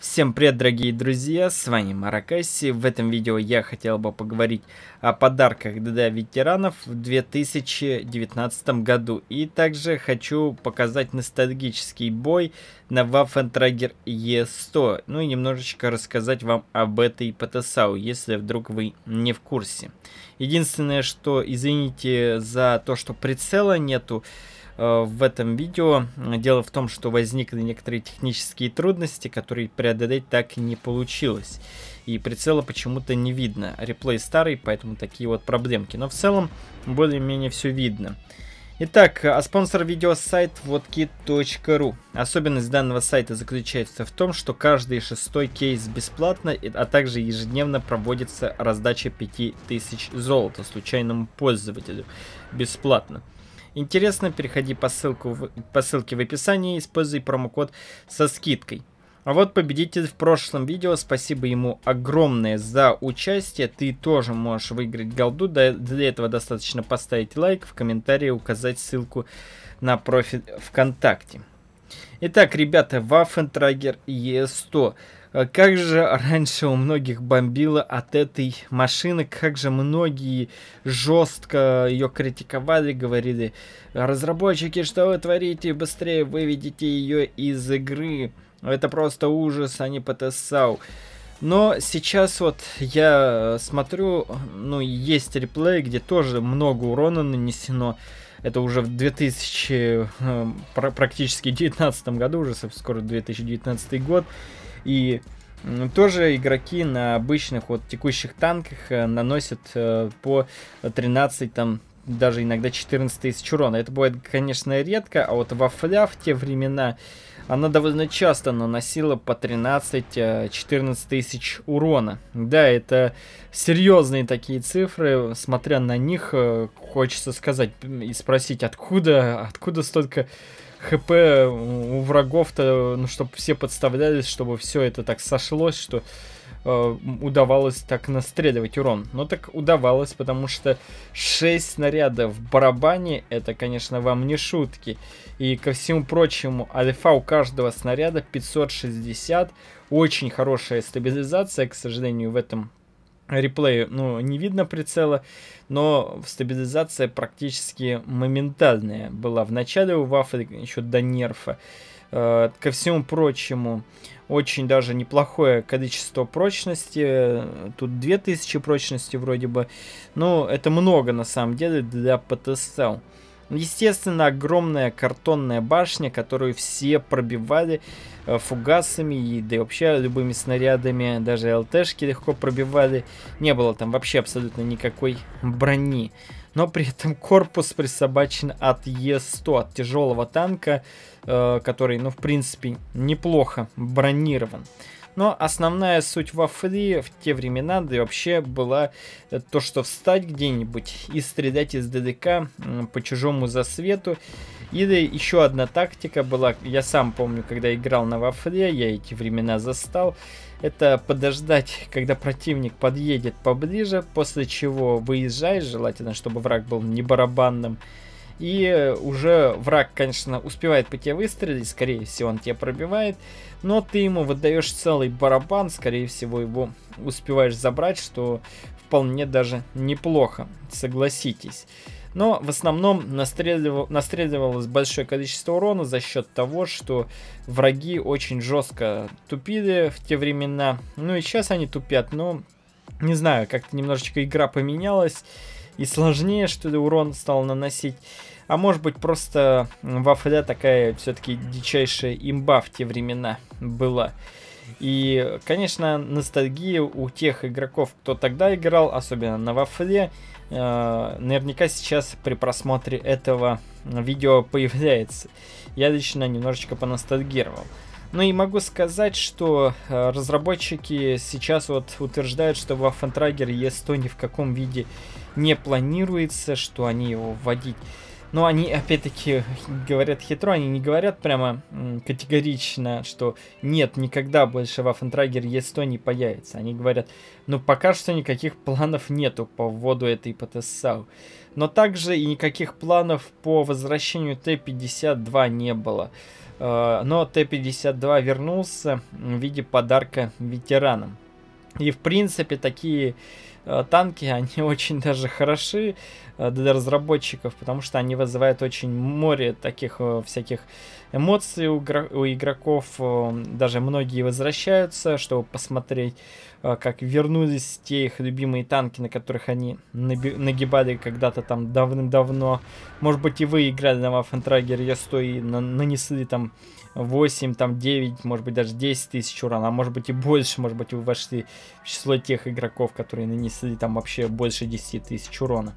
Всем привет, дорогие друзья, с вами Маракаси. В этом видео я хотел бы поговорить о подарках для ветеранов в 2019 году. И также хочу показать ностальгический бой на Waffentrager E100. Ну и немножечко рассказать вам об этой ПТСАУ, если вдруг вы не в курсе. Единственное, что извините за то, что прицела нету, в этом видео. Дело в том, что возникли некоторые технические трудности, которые преодолеть так и не получилось. И прицела почему-то не видно. Реплей старый, поэтому такие вот проблемки. Но в целом более-менее все видно. Итак, а спонсор видео сайт водки.ру. Особенность данного сайта заключается в том, что каждый шестой кейс бесплатно, а также ежедневно проводится раздача 5000 золота случайному пользователю бесплатно. Интересно, переходи по, ссылку в, по ссылке в описании, используй промокод со скидкой. А вот победитель в прошлом видео, спасибо ему огромное за участие. Ты тоже можешь выиграть голду. Для этого достаточно поставить лайк, в комментарии указать ссылку на профиль ВКонтакте. Итак, ребята, Waffentrager E100. Э, как же раньше у многих бомбило от этой машины, как же многие жестко ее критиковали, говорили, разработчики, что вы творите, быстрее выведите ее из игры, это просто ужас, а не ПТСАУ. Но сейчас вот я смотрю, ну, есть реплей, где тоже много урона нанесено. Это уже в 2000, э, практически 19 году, уже скоро 2019 год. И тоже игроки на обычных вот текущих танках э, наносят э, по 13 там даже иногда 14 тысяч урона. Это будет, конечно, редко, а вот во фля в те времена она довольно часто наносила по 13-14 э, тысяч урона. Да, это серьезные такие цифры. Смотря на них, хочется сказать и спросить, откуда, откуда столько хп у врагов-то, ну, чтобы все подставлялись, чтобы все это так сошлось, что э, удавалось так настреливать урон. Но так удавалось, потому что 6 снарядов в барабане, это, конечно, вам не шутки. И ко всему прочему, альфа у каждого снаряда 560. Очень хорошая стабилизация, к сожалению, в этом реплее, ну, не видно прицела, но стабилизация практически моментальная была в начале у Вафли, еще до нерфа. Э, ко всему прочему, очень даже неплохое количество прочности. Тут 2000 прочности вроде бы. Ну, это много на самом деле для PTSL. Естественно, огромная картонная башня, которую все пробивали э, фугасами и да и вообще любыми снарядами, даже ЛТшки легко пробивали. Не было там вообще абсолютно никакой брони. Но при этом корпус присобачен от Е100, от тяжелого танка, э, который, ну, в принципе, неплохо бронирован. Но основная суть вафли в те времена, да и вообще была э, то, что встать где-нибудь и стрелять из ДДК по чужому засвету. Или еще одна тактика была, я сам помню, когда играл на вафле, я эти времена застал, это подождать, когда противник подъедет поближе, после чего выезжаешь, желательно, чтобы враг был не барабанным, и уже враг, конечно, успевает по тебе выстрелить, скорее всего, он тебя пробивает. Но ты ему выдаешь целый барабан, скорее всего, его успеваешь забрать, что вполне даже неплохо, согласитесь. Но в основном настреливал, настреливалось большое количество урона за счет того, что враги очень жестко тупили в те времена. Ну и сейчас они тупят, но не знаю, как-то немножечко игра поменялась и сложнее, что ли, урон стал наносить. А может быть просто Вафля такая все-таки дичайшая имба в те времена была. И, конечно, ностальгия у тех игроков, кто тогда играл, особенно на Вафле, э, наверняка сейчас при просмотре этого видео появляется. Я лично немножечко поностальгировал. Ну и могу сказать, что э, разработчики сейчас вот утверждают, что Waffentrager E100 ни в каком виде не планируется, что они его вводить Но они, опять-таки, говорят хитро, они не говорят прямо категорично, что нет, никогда больше Waffentrager E100 не появится. Они говорят, ну пока что никаких планов нету по вводу этой ПТСАУ. Но также и никаких планов по возвращению Т-52 не было. Э, но Т-52 вернулся в виде подарка ветеранам. И в принципе такие танки, они очень даже хороши э, для разработчиков, потому что они вызывают очень море таких всяких эмоций у, у игроков. Даже многие возвращаются, чтобы посмотреть, как вернулись те их любимые танки, на которых они нагибали когда-то там давным-давно. Может быть и вы играли на Waffentrager E100 и нанесли там 8, там 9, может быть даже 10 тысяч урона, а может быть и больше, может быть вы вошли в число тех игроков, которые нанесли там вообще больше 10 тысяч урона.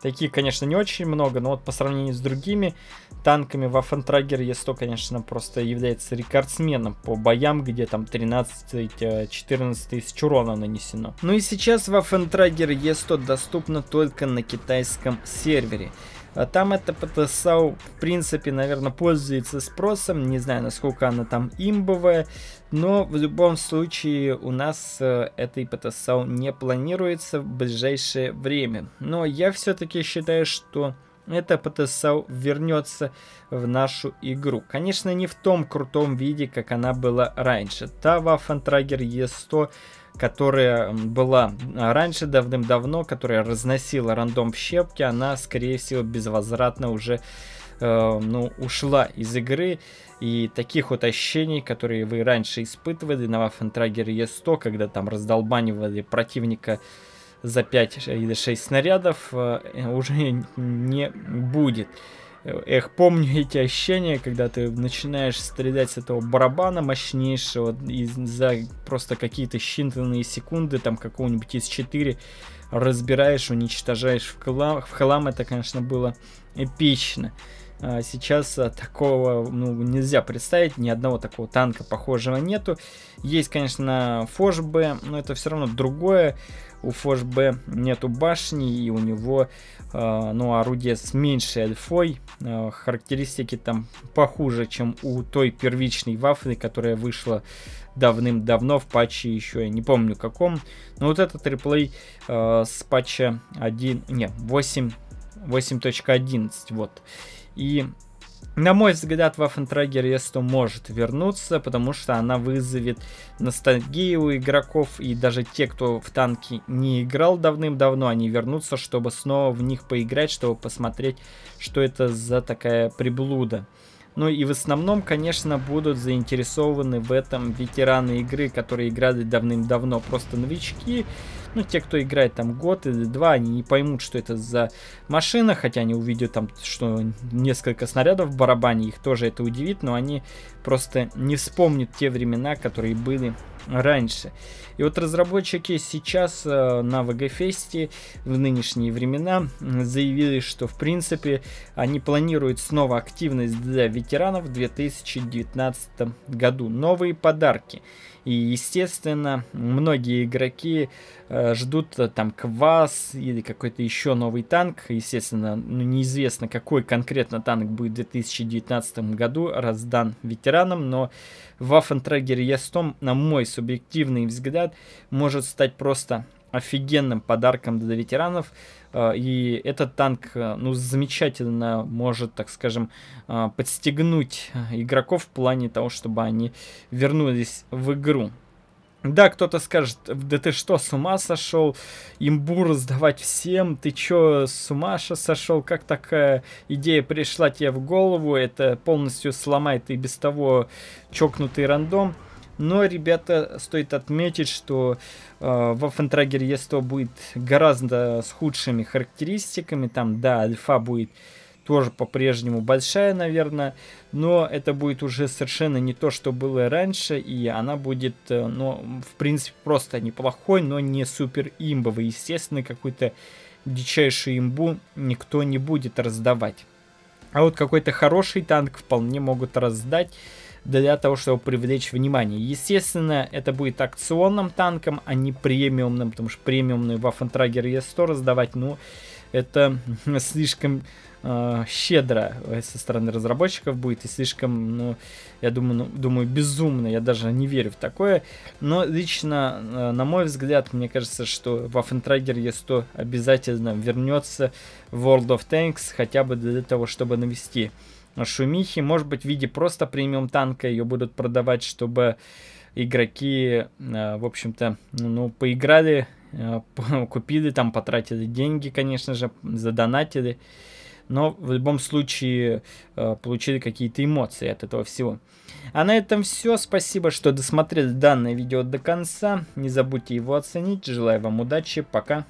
Таких, конечно, не очень много, но вот по сравнению с другими танками Waffentrager E100, конечно, просто является рекордсменом по боям, где там 13-14 тысяч урона нанесено. Ну и сейчас Waffentrager E100 доступна только на китайском сервере. А там эта ПТСАУ, в принципе, наверное, пользуется спросом. Не знаю, насколько она там имбовая. Но в любом случае у нас э, этой ПТСАУ не планируется в ближайшее время. Но я все-таки считаю, что эта ПТСАУ вернется в нашу игру. Конечно, не в том крутом виде, как она была раньше. Та Waffentrager E100 которая была раньше давным-давно, которая разносила рандом в щепки, она, скорее всего, безвозвратно уже э, ну, ушла из игры. И таких вот ощущений, которые вы раньше испытывали на Waffentrager E100, когда там раздолбанивали противника за 5 или 6 снарядов, э, уже не будет. Эх, помню эти ощущения, когда ты начинаешь стрелять с этого барабана мощнейшего и за просто какие-то считанные секунды, там какого-нибудь из 4 разбираешь, уничтожаешь в хлам. В хлам это, конечно, было эпично. А сейчас а, такого ну, нельзя представить, ни одного такого танка похожего нету. Есть, конечно, Фош Б, но это все равно другое. У Фош Б нету башни, и у него э, ну, орудие с меньшей альфой. Э, характеристики там похуже, чем у той первичной вафли, которая вышла давным-давно в патче еще, я не помню каком. Но вот этот реплей э, с патча 1, не, 8, 8.11, вот. И на мой взгляд, Waffentrager E100 может вернуться, потому что она вызовет ностальгию у игроков, и даже те, кто в танки не играл давным-давно, они вернутся, чтобы снова в них поиграть, чтобы посмотреть, что это за такая приблуда. Ну и в основном, конечно, будут заинтересованы в этом ветераны игры, которые играли давным-давно, просто новички, ну, те, кто играет там год или два, они не поймут, что это за машина, хотя они увидят там, что несколько снарядов в барабане, их тоже это удивит, но они просто не вспомнят те времена, которые были раньше. И вот разработчики сейчас э, на VG-фесте в нынешние времена заявили, что в принципе они планируют снова активность для ветеранов в 2019 году. Новые подарки. И, естественно, многие игроки э, ждут э, там квас или какой-то еще новый танк. Естественно, ну, неизвестно, какой конкретно танк будет в 2019 году раздан ветеранам, но Waffentrager E100, на мой субъективный взгляд, может стать просто офигенным подарком для ветеранов. Э, и этот танк, э, ну, замечательно может, так скажем, э, подстегнуть игроков в плане того, чтобы они вернулись в игру. Да, кто-то скажет, да ты что, с ума сошел? Имбу раздавать всем? Ты чё, с ума сошел? Как такая идея пришла тебе в голову? Это полностью сломает и без того чокнутый рандом. Но, ребята, стоит отметить, что э, Waffentrager E100 будет гораздо с худшими характеристиками. Там, да, альфа будет тоже по-прежнему большая, наверное, но это будет уже совершенно не то, что было раньше, и она будет, ну, в принципе, просто неплохой, но не супер имбовый. Естественно, какую-то дичайшую имбу никто не будет раздавать. А вот какой-то хороший танк вполне могут раздать для того, чтобы привлечь внимание. Естественно, это будет акционным танком, а не премиумным, потому что премиумный Waffentrager E100 раздавать, ну, это слишком э, щедро со стороны разработчиков будет и слишком, ну, я думаю, ну, думаю, безумно, я даже не верю в такое. Но лично, э, на мой взгляд, мне кажется, что Waffen Trader E100 обязательно вернется в World of Tanks, хотя бы для того, чтобы навести шумихи, может быть, в виде просто премиум танка ее будут продавать, чтобы игроки, э, в общем-то, ну, поиграли, э, купили там, потратили деньги, конечно же, задонатили, но в любом случае э, получили какие-то эмоции от этого всего. А на этом все. Спасибо, что досмотрели данное видео до конца. Не забудьте его оценить. Желаю вам удачи. Пока.